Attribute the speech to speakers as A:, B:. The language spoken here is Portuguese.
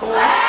A: Ué!